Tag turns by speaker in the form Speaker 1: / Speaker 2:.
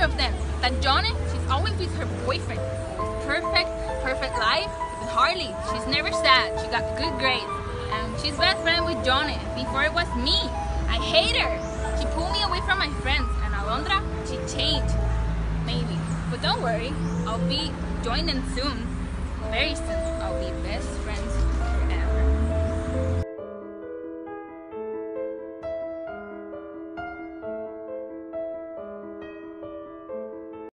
Speaker 1: of them That Johnny, she's always with her boyfriend. Perfect, perfect life with Harley. She's never sad. She got good grades. And she's best friend with Johnny. Before it was me. I hate her. She pulled me away from my friends. And Alondra, she changed. Maybe. But don't worry. I'll be joining soon. Very soon.